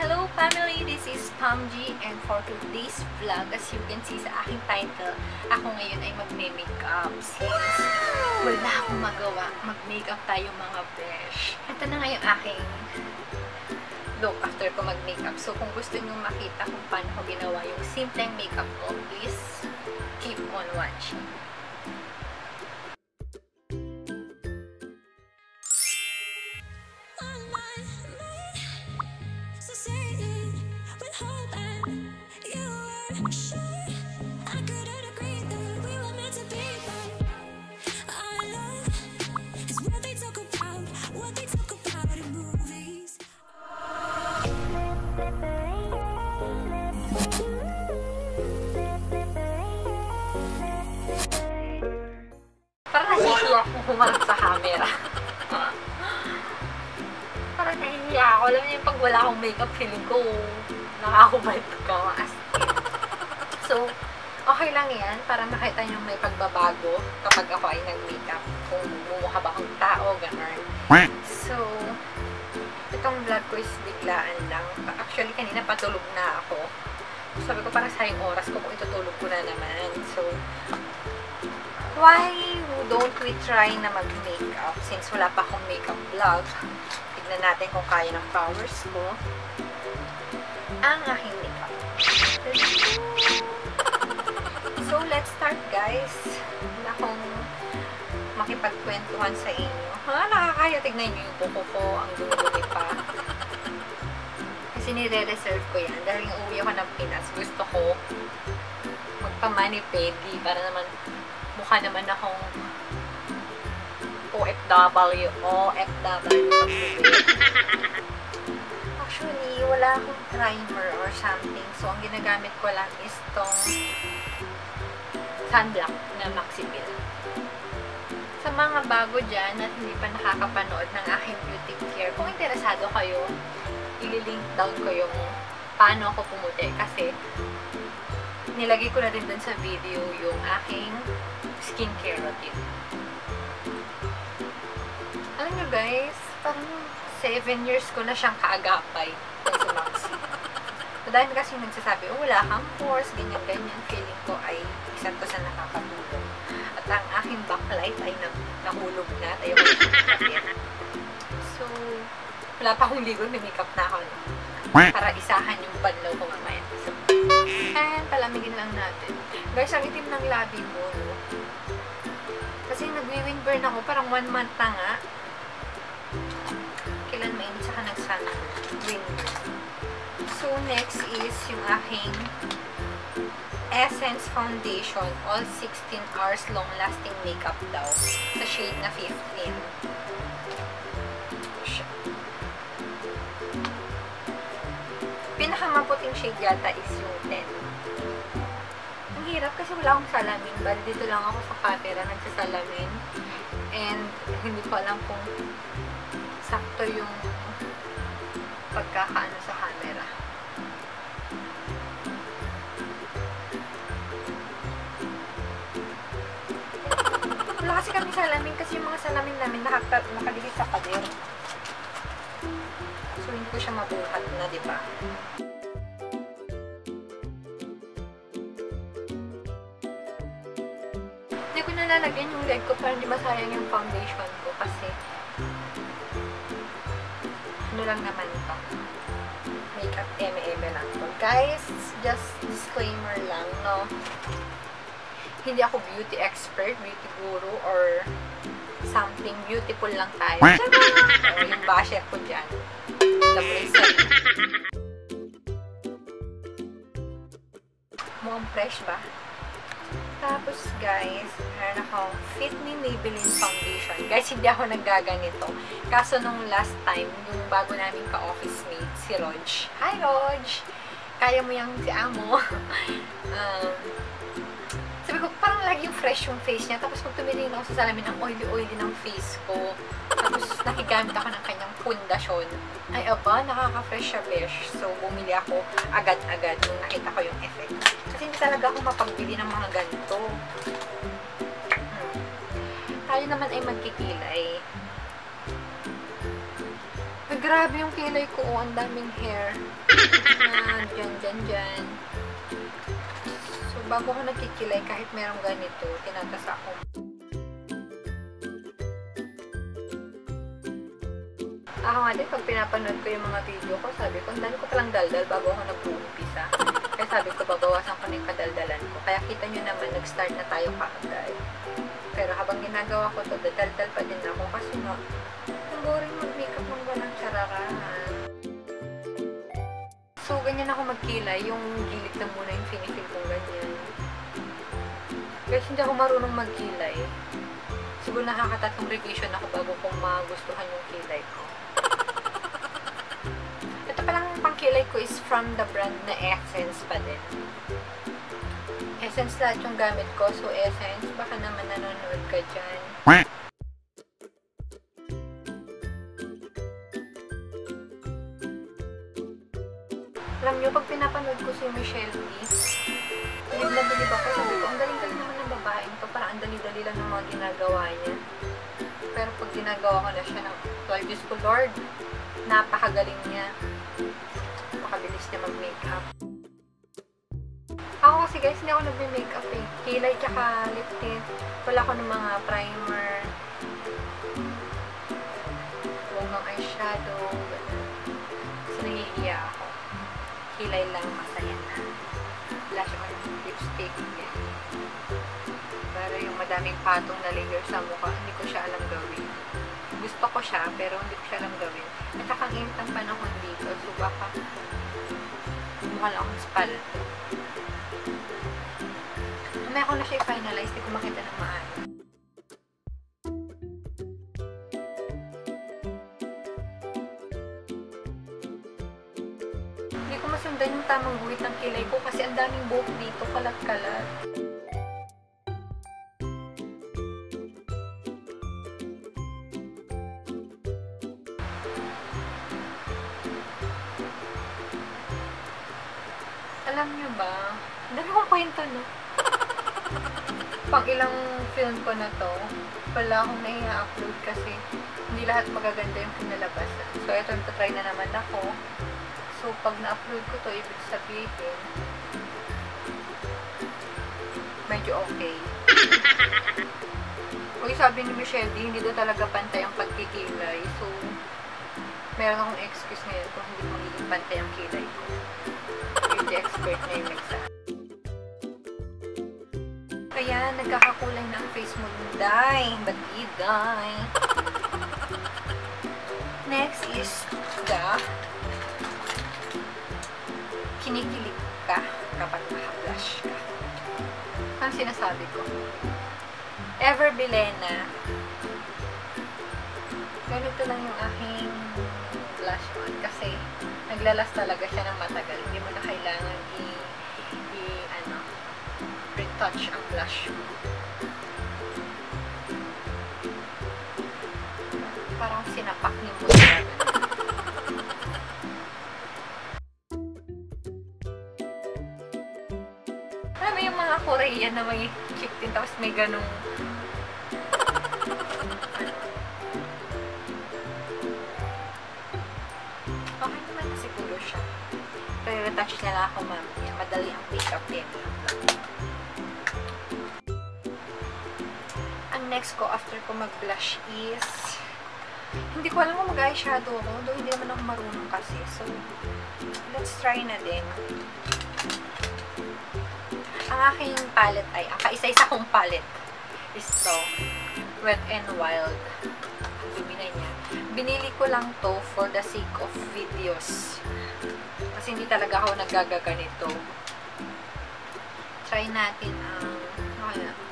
Hello family, this is Pamji and for today's vlog, as you can see sa aking title, ako ngayon ay magme-makeup since wala akong magawa. Mag-makeup tayo mga besh. Ito na nga yung aking look after ko mag-makeup. So kung gusto nyo makita kung paano ko ginawa yung simpleng makeup ko, please keep on watching. Makeup, feeling ko nakakubad ka. As. So, okay lang yan para makita niyo may pagbabago kapag ako ay nag-makeup. Kung mumukha ba akong tao, gano'n. So, itong vlog ko is biglaan lang. Actually, kanina patulog na ako. Sabi ko, parang sayang oras ko kung itutulog ko na naman. So, why don't we try na mag-makeup since wala pa akong makeup vlog? Tignan natin kung kaya ng powers ko. Ang aking makeup. So, let's start guys. Wala akong makipagkwentuhan sa inyo. Ha, nakakaya. Tignan niyo yung buko ko. Ang dumi pa. Kasi nire-reserve ko yan. Dahil yung uwi ako ng Pinas, gusto ko magpa-manipedi para naman mukha naman akong OFW. OFW. Actually, wala akong primer or something. So, ang ginagamit ko lang is tong sunblock na Maxipil. Sa mga bago dyan at hindi pa nakakapanood ng aking beauty care, kung interesado kayo, ililink down ko yung paano ako pumuti kasi nilagay ko na din dun sa video yung aking skincare routine. Nyo guys, parang 7 years ko na siyang kaagapay sa Maxi. Dahil kasi nagsasabi, oh, wala kang pores, ganyan-ganyan, feeling ko ay isa to sa nakakatulong. At ang aking backlight ay na nahulog na at ayoko na So, wala pa akong ligo, may makeup na ako. No? Para isahan yung banlaw ko mamaya. So, and palamigin lang natin. Guys, ang itim ng labi mo, no? Kasi nagwi-windburn ako, parang one month na nga. Next is yung aking Essence Foundation All 16 Hours Long Lasting Makeup daw. Sa shade na 15. Pinakamaputing shade yata is yung 10. Ang hirap kasi wala akong salamin. Bali, dito lang ako sa camera nagsasalamin. And hindi ko alam kung sakto yung pagkakaano sa camera. Kasi kami salamin kasi yung mga salamin namin nakaka nakadikit sa pader. So, hindi ko siya mabuhat na, di ba? Hindi ko nalalagyan yung leg ko para hindi masayang yung foundation ko kasi ano lang naman ito. Makeup eme-eme lang to. Guys, just disclaimer lang, no? Hindi ako beauty expert, beauty guru, or something beautiful lang tayo. o yung basher ko dyan. The bracelet. Mukhang fresh ba? Tapos, guys, meron akong Fit Me Maybelline Foundation. Guys, hindi ako naggaganito. Kaso nung last time, yung bago namin ka-office mate, si Rog. Hi, Rog! Kaya mo yung si Amo. um, sabi ko, parang lagi yung fresh yung face niya. Tapos pag tumingin ako sa salamin, ang oily-oily ng face ko. Tapos nakigamit ako ng kanyang pundasyon. Ay, aba, nakaka-fresh siya, besh. So, bumili ako agad-agad nung nakita ko yung effect. Kasi hindi talaga ako mapagbili ng mga ganito. Hmm. Tayo naman ay magkikilay. grabe yung kilay ko. Oh, ang daming hair. Ah, dyan, dyan, dyan. Bago ako nagkikilay, kahit merong ganito, tinatasa ko. Ako nga din, pag pinapanood ko yung mga video ko, sabi ko, ang dami ko palang daldal bago ako nag-uumpisa. Kaya sabi ko, babawasan ko na yung kadaldalan ko. Kaya kita nyo naman, nag-start na tayo kaagad. Pero habang ginagawa ko to, dadaldal pa din ako kasi nga, ang boring mag-makeup ng walang chararahan. So, ganyan ako magkilay. Yung gilid na muna yung finifil kong ganyan. Kasi hindi ako marunong magkilay. Siguro nakakatatlong revision ako bago kong magustuhan yung kilay ko. Ito palang pangkilay ko is from the brand na Essence pa din. Essence lahat yung gamit ko. So, Essence, baka naman nanonood ka dyan. Michelle D, bilib na bilib ako. Sabi ko, ang galing-galing naman ng babaeng to. Parang ang dali-dali lang ng mga ginagawa niya. Pero pag ginagawa ko na siya ng 12 years ko, Lord, napakagaling niya. Makabilis niya mag-makeup. Ako kasi guys, hindi ako nagme-makeup eh. Kilay tsaka lip tint. Wala ko ng mga primer. Huwag eyeshadow. Ganun. Kasi nahihiya ako. Kilay lang, masaya madaming patong na layer sa mukha, hindi ko siya alam gawin. Gusto ko siya, pero hindi ko siya alam gawin. At saka ang panahon dito, so baka mukha lang akong spalto. Mamaya ko na siya i-finalize, hindi ko makita ng maayos. Hindi ko masundan yung tamang guhit ng kilay ko kasi ang daming buhok dito, kalat-kalat. To, wala akong nai-upload kasi hindi lahat magaganda yung pinalabasan. So, ito, try na naman ako. So, pag na-upload ko to, ibig sabihin, medyo okay. Uy, sabi ni Michelle, di, hindi daw talaga pantay ang pagkikilay. So, meron akong excuse ngayon kung hindi magiging pantay ang kilay ko. Beauty expert na yung nagsabi. Kaya, nagkakakulay na ang face mo, Day. Batiday. Next is the kinikilig ka kapag naka-blush ka. Ang sinasabi ko? Ever Bilena. Ganito lang yung aking blush on kasi naglalas talaga siya ng matagal. Hindi mo na kailangan i, retouch ang blush. Parang sinapak ni mo. Alam mo yung mga Korean na may chip din tapos may ganong Okay naman na siguro siya. Pero retouch na ako mamaya. Madali ang makeup din. Next ko after ko mag-blush is hindi ko alam kung mag-eyeshadow ako. Though hindi naman ako marunong kasi. So, let's try na din. Ang aking palette ay, ang kaisa-isa kong palette is to Wet n Wild. Ang niya. Binili ko lang to for the sake of videos. Kasi hindi talaga ako nagagaganito. Try natin ang, ano kaya?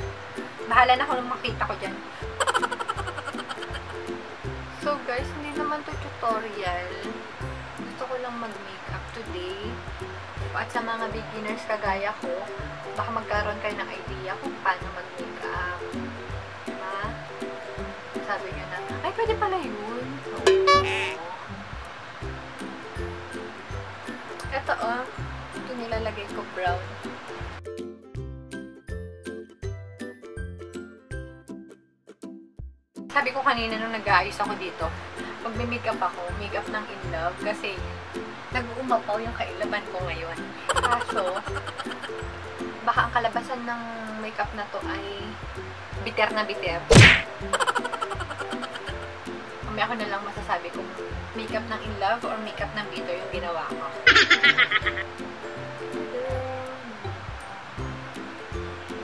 Bahala na ako nung makita ko dyan. So guys, hindi naman to tutorial. Gusto ko lang mag-makeup today. At sa mga beginners kagaya ko, baka magkaroon kayo ng idea kung paano mag-makeup. Diba? Sabi nyo na, ay pwede pala yun. Oo. Ito oh, ito nilalagay ko brown. Sabi ko kanina nung nag-aayos ako dito, pag may makeup ako, makeup ng in love kasi nag-uumapaw yung kailaban ko ngayon. Kaso, baka ang kalabasan ng makeup na to ay bitter na bitter. Kami ako na lang masasabi kung makeup ng in love or makeup ng bitter yung ginawa ko.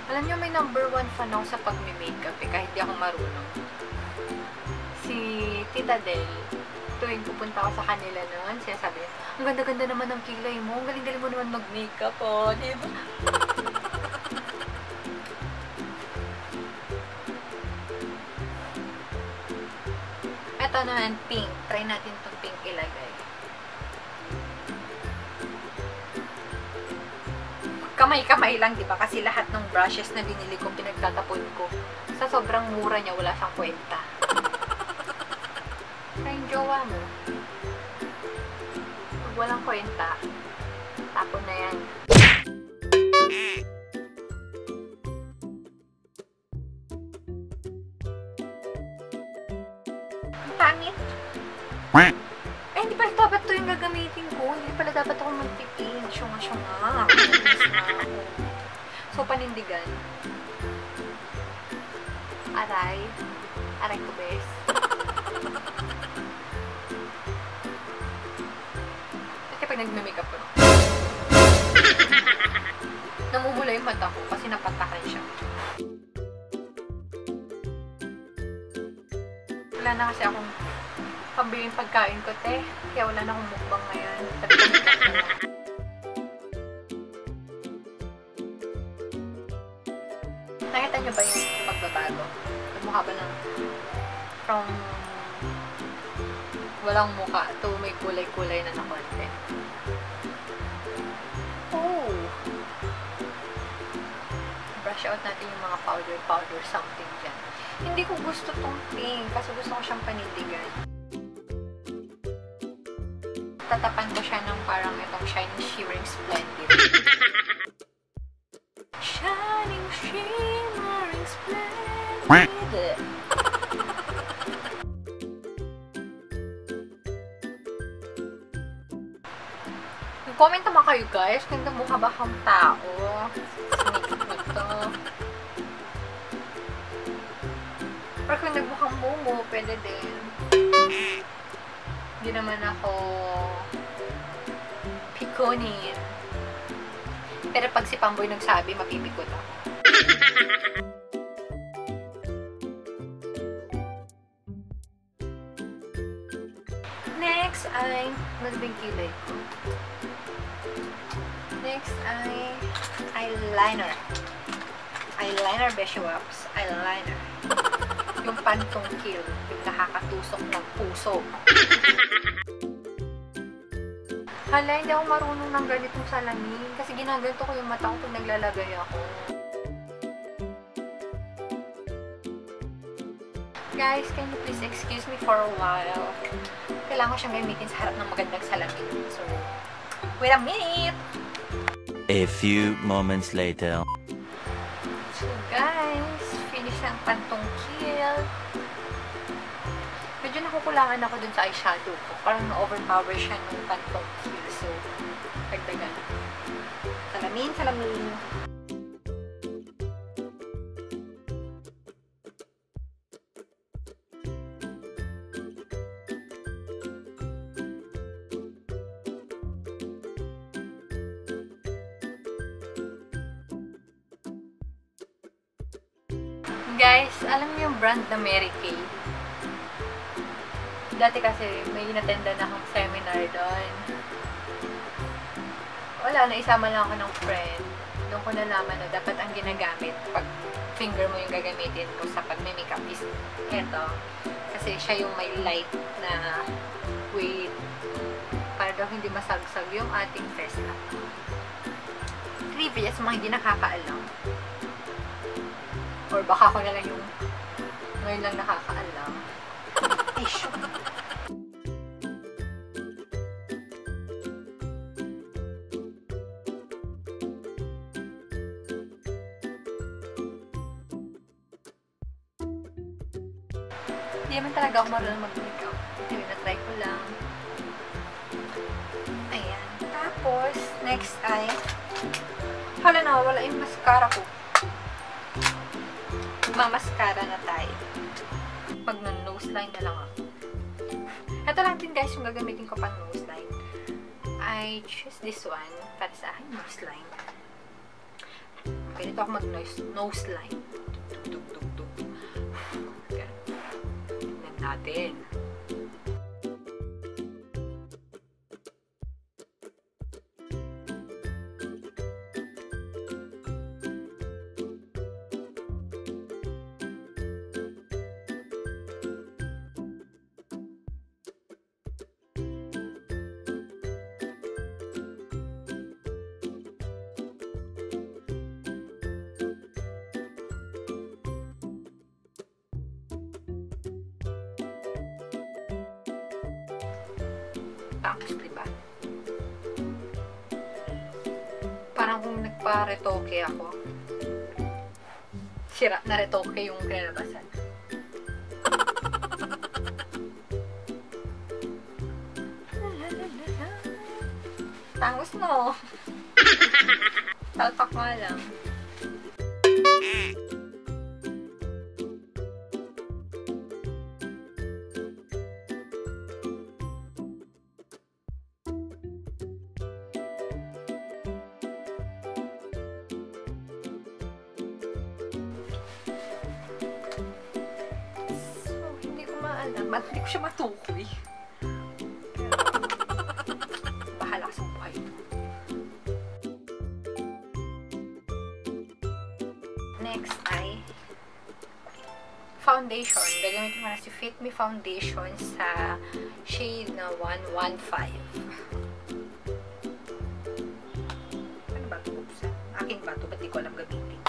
Alam niyo, may number one fan ako sa pag-makeup eh, kahit di ako marunong. Tita Del, tuwing pupunta ako sa kanila noon, sinasabi niya, ang ganda-ganda naman ng kilay mo, ang galing-galing mo naman mag-makeup, oh, di ba? Ito naman, pink. Try natin itong pink ilagay. Kamay-kamay lang, di ba? Kasi lahat ng brushes na binili ko, pinagtatapon ko. Sa sobrang mura niya, wala siyang kwenta. Jowa mo, walang kwenta, Kasi pag nagme-makeup ko, namumula yung mata ko kasi napatakan siya. Wala na kasi akong pambiling pagkain ko, te. Kaya wala na akong mukbang ngayon. Nakita niyo ba yung pagbabago? Mukha ba ng from walang muka to may kulay-kulay na na konti? Brush out natin yung mga powder-powder something dyan. Hindi ko gusto tong pink kasi gusto ko siyang panindigan. Tatapan ko siya ng parang itong Shining Shimmering Splendid. Shining Shimmering Splendid. Comment naman kayo guys kung mukha ba akong tao. momo, pwede din. Hindi naman ako pikonin. Pero pag si Pamboy nagsabi, mapipikot ako. Next ay, yung kilay ko? Next ay eyeliner. Eyeliner, Beshiwaps. Eyeliner. Yung pantong kill. Yung nakakatusok ng puso. Hala, hindi ako marunong ng ganitong salamin. Kasi ginaganto ko yung mata ko pag naglalagay ako. Guys, can you please excuse me for a while? Kailangan ko siyang gamitin sa harap ng magandang salamin. So, wait a minute! A few moments later. So guys, finish ang pantong kill. Medyo nakukulangan ako dun sa eyeshadow ko. Parang na-overpower siya nung pantong kill. So, dagdagan. Salamin, salamin. Brand na Mary Kay? Dati kasi may inatendan akong seminar doon. Wala, naisama lang ako ng friend. Doon ko nalaman na dapat ang ginagamit pag finger mo yung gagamitin mo sa pag-makeup is eto. Kasi siya yung may light na weight para daw hindi masagsag yung ating face lock. Trivia sa mga hindi nakakaalam. Or baka ako na lang yung ngayon lang nakakaalam. Shoot. Hindi naman talaga ako marunong mag-makeup. Hindi na Tinatry ko lang. Ayan. Tapos, next ay, hala na, wala yung mascara ko. Mamaskara na tayo. Pag nose line na lang ako. Ito lang din guys yung gagamitin ko pang nose line. I choose this one para sa akin nose line. Ganito ako mag-nose nose line. Tug, tug, tug, tug. Ganun. Natin. Tapos, di ba? Parang kung nagpa-retoke ako. Sira na retoke yung kinalabasan. Tangos no. Talpak nga lang. Next ay foundation. Gagamitin ko na si Fit Me Foundation sa shade na 115. Ano ba ito? Akin ba ito? Ba't di ko alam gamitin?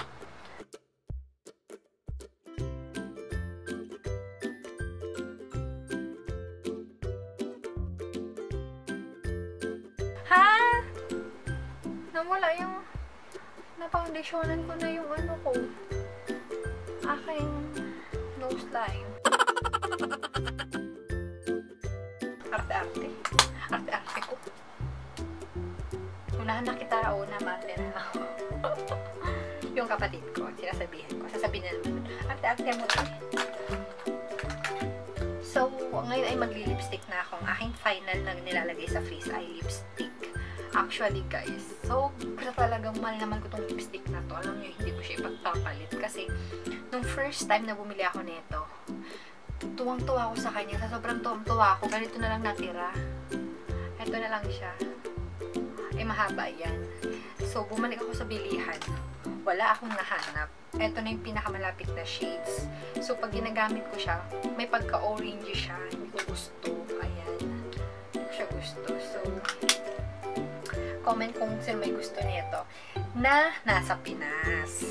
Ha? Nawala yung na-foundationan ko na yung Unahan na kita o na ako. yung kapatid ko, sinasabihan ko. Sasabihin na naman, arte-arte mo to. So, ngayon ay magli-lipstick na ako. Ang aking final na nilalagay sa face ay lipstick. Actually, guys, sobra talagang mahal naman ko tong lipstick na to. Alam niyo, hindi ko siya ipagpapalit. Kasi, nung first time na bumili ako nito, tuwang-tuwa ako sa kanya. Sa sobrang tuwang-tuwa ako, ganito na lang natira. Ito na lang siya. Eh, mahaba yan. So, bumalik ako sa bilihan. Wala akong nahanap. Ito na yung pinakamalapit na shades. So, pag ginagamit ko siya, may pagka-orange siya. Hindi ko gusto. Ayan. Hindi siya gusto. So, comment kung sino may gusto nito na nasa Pinas.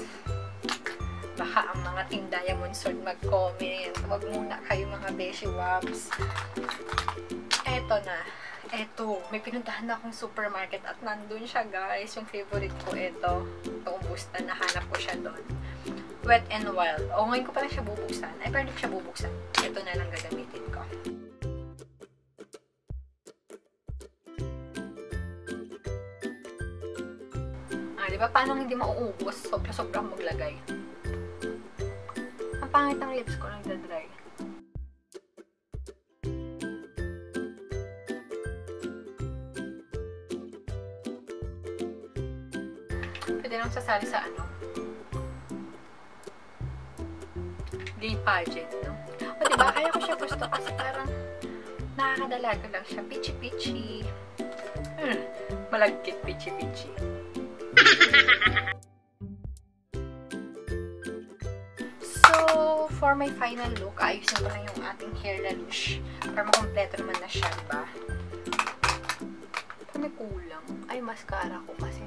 Baka ang mga Team Diamond Sword mag-comment. Huwag muna kayo mga Beshi Wabs. Eto na. Eto, may pinuntahan na akong supermarket at nandun siya guys. Yung favorite ko, eto. Itong busta, nahanap ko siya doon. Wet and Wild. O, ngayon ko pa lang siya bubuksan. Ay, hindi ko siya bubuksan. Ito na lang gagamitin ko. Ah, di ba? Paano hindi mauubos? Sobra-sobrang maglagay. Ang pangit ng lips ko nagda-dry. Sasali sa ano? Gay pageant, no? O, diba? Kaya ko siya gusto kasi parang nakakadalaga lang siya. Pichi-pichi. Hmm, malagkit pichi-pichi. So, for my final look, ayusin ko lang yung ating hair lalush. Para makompleto naman na siya, diba? May kulang. Ay, mascara ko kasi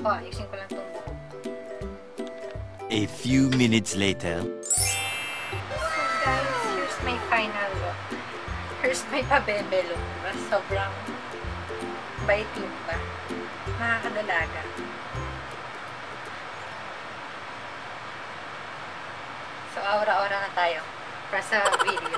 ako. Ayusin ko lang itong buhok. A few minutes later. So guys, here's my final look. May pabebelo. Sobrang bait yung pa. Nakakadalaga. So, aura-aura na tayo para sa video.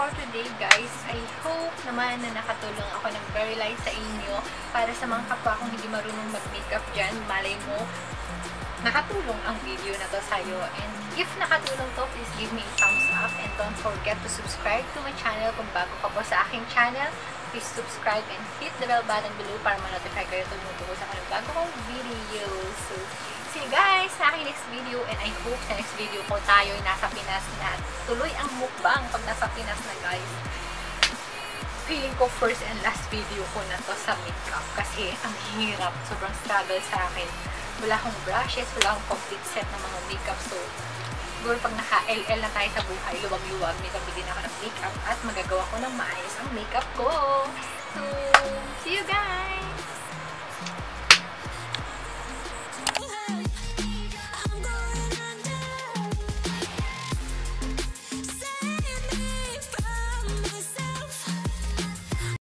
For today, guys. I hope naman na nakatulong ako ng very light sa inyo para sa mga kapwa kong hindi marunong mag-makeup dyan. Malay mo, nakatulong ang video na to sa'yo. And if nakatulong to, please give me a thumbs up and don't forget to subscribe to my channel kung bago ka po sa aking channel. Please subscribe and hit the bell button below para ma-notify kayo tumutuko sa aking bago kong video. Guys sa aking next video and I hope sa next video ko tayo ay nasa Pinas na tuloy ang mukbang pag nasa Pinas na guys. Feeling ko first and last video ko na to sa makeup kasi ang hirap, sobrang struggle sa akin. Wala akong brushes, wala akong complete set ng mga makeup so siguro pag naka-LL na tayo sa buhay, luwag-luwag, may din ako ng makeup at magagawa ko ng maayos ang makeup ko. So, see you guys!